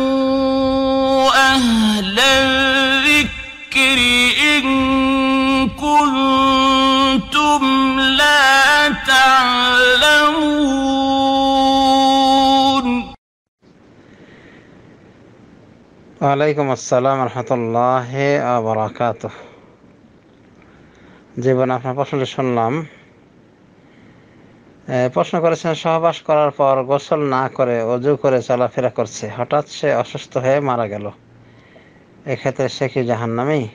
فاسألوا أهل الذكر إن كنتم لا تعلمون ওয়ালাইকুম আসসালাম রহমতুল্লাহ বরাকাত জীবন আপনার প্রশ্নটি শুনলাম এ, প্রশ্ন করেছেন, সহবাস করার পর গোসল না করে অজু করে চলাফেরা করছে। হঠাৎ সে অসুস্থ হয়ে মারা গেল। এক্ষেত্রে সে কি জাহান্নামি?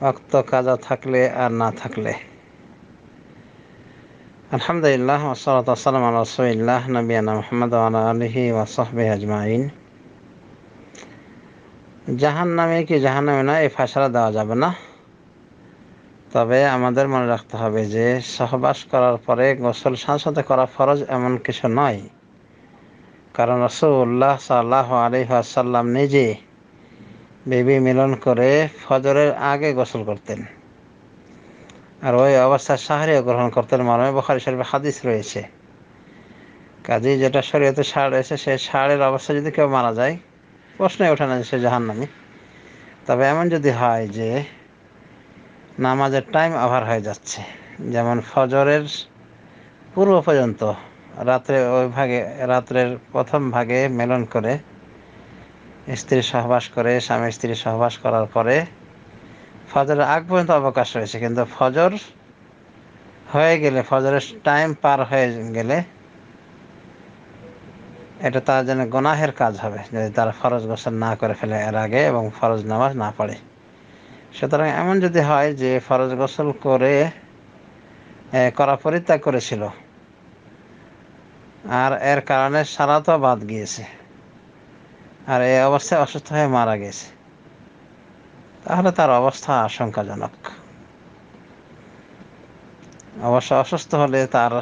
অক্ত কাজা থাকলে আর না থাকলে। আলহামদুলিল্লাহ ওসলাত আসসালাম আল্লাহ রসুলিল্লাহ, নবিয়ানা মোহাম্মদ আলহি ওয়াসহবি আজমাইন। জাহান নামে কি জাহান নামে না এই ফাঁসলা দেওয়া যাবে না। তবে আমাদের মনে রাখতে হবে যে সহবাস করার পরে গোসল সাথে করা ফরজ এমন কিছু নয়। কারণ রসুল্লাহ সাল্লাহ আলহাসাল্লাম নিজে বেবি মিলন করে ফজরের আগে গোসল করতেন। আর ওই অবস্থায় সাহারিও গ্রহণ করতেন। মর্মে বখারি শরীফে হাদিস রয়েছে। কাজী যেটা শরীয়তে সার রয়েছে সেই সারের অবস্থা যদি কেউ মারা যায়, প্রশ্নই ওঠে না সে জাহান্নামি। তবে এমন যদি হয় যে নামাজের টাইম ওভার হয়ে যাচ্ছে। যেমন ফজরের পূর্ব পর্যন্ত রাত্রে ওই ভাগে, রাত্রের প্রথম ভাগে মেলন করে স্ত্রী সহবাস করে, স্বামী স্ত্রী সহবাস করার পরে ফজরের আগ পর্যন্ত অবকাশ রয়েছে। কিন্তু ফজর হয়ে গেলে, ফজরের টাইম পার হয়ে গেলে এটা তার জন্য গোনাহের কাজ হবে। যদি তারা ফরজ গোসল না করে ফেলে এর আগে এবং ফরজ নামাজ না পড়ে। সুতরাং এমন যদি হয় যে ফরজ গোসল করে করা পরিত্যাগ করেছিল, আর এর কারণে সারা তো বাদ গিয়েছে, আর এই অবস্থায় অসুস্থ হয়ে মারা গেছে, তাহলে তার অবস্থা আশঙ্কাজনক। অবশ্য অসুস্থ হলে তার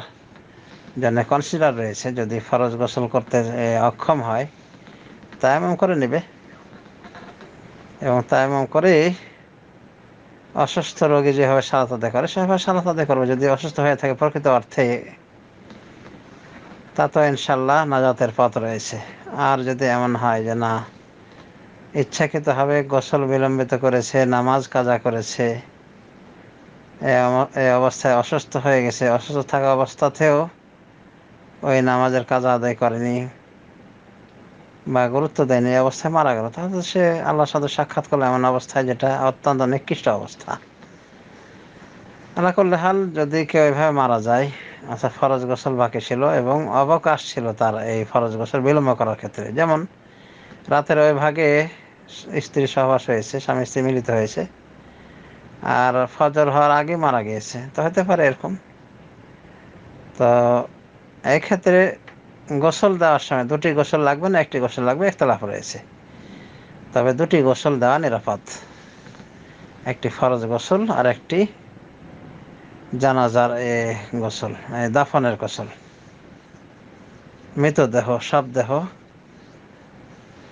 জন্য কনসিডার রয়েছে, যদি ফরজ গোসল করতে অক্ষম হয় তায়ামম করে নেবে। এবং তায়ামম করে অসুস্থ রোগী যেভাবে সালাত করে, সেভাবে সালাত আদায় করবে। যদি অসুস্থ হয়ে থাকে প্রকৃত অর্থে তা তো ইনশাল্লাহ নাজাতের পথ রয়েছে। আর যদি এমন হয় যে না, ইচ্ছাকৃতভাবে গোসল বিলম্বিত করেছে, নামাজ কাজা করেছে এই অবস্থায় অসুস্থ হয়ে গেছে, অসুস্থ থাকা অবস্থাতেও ওই নামাজের কাজা আদায় করেনি বা গুরুত্ব দেয়নি এই অবস্থায় মারা গেল, তাহলে সে আল্লাহর সাথে সাক্ষাৎ করল এমন অবস্থায় যেটা অত্যন্ত নিকৃষ্ট অবস্থা। আল্লাহ করলে হাল যদি কেউ এভাবে মারা যায় আচ্ছা ফরজ গোসল বাকি ছিল এবং অবকাশ ছিল তার এই ফরজ গোসল বিলম্ব করার ক্ষেত্রে। যেমন, রাতের ওই ভাগে স্ত্রী সহবাস হয়েছে, স্বামী স্ত্রী মিলিত হয়েছে, আর ফজর হওয়ার আগে মারা গিয়েছে, তো হতে পারে এরকম। তো এই ক্ষেত্রে গোসল দেওয়ার সময় দুটি গোসল লাগবে না, একটি গোসল লাগবে একতলাফ রয়েছে তবে দুটি গোসল দেওয়া নিরাপদ। একটি ফরজ গোসল আর একটি জানাজার, এ, গোসল দাফনের গোসল। মৃতদেহ শবদেহ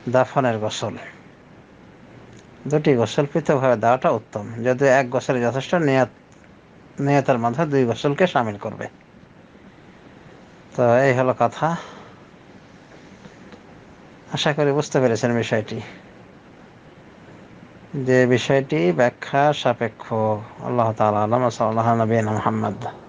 দাফনের গোসল। দুটি গোসল পৃথকভাবে দেওয়াটা উত্তম, যদিও এক গোসলে যথেষ্ট নিয়ত, নিয়তের মধ্যে দুই গোসলকে সামিল করবে। তো এই হলো কথা। আশা করি বুঝতে পেরেছেন বিষয়টি। যে বিষয়টি ব্যাখ্যা সাপেক্ষ, আল্লাহ তালা আলম সাল্লাহ নবীন মোহাম্মদ।